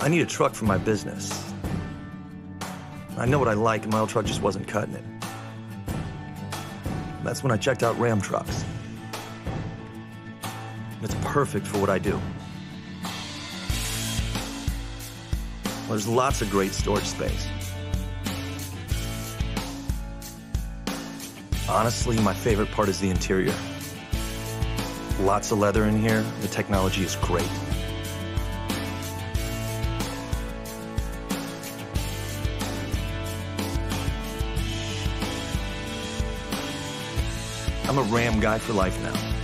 I need a truck for my business. I know what I like, and my old truck just wasn't cutting it. That's when I checked out Ram Trucks. It's perfect for what I do. Well, there's lots of great storage space. Honestly, my favorite part is the interior. Lots of leather in here. The technology is great. I'm a Ram guy for life now.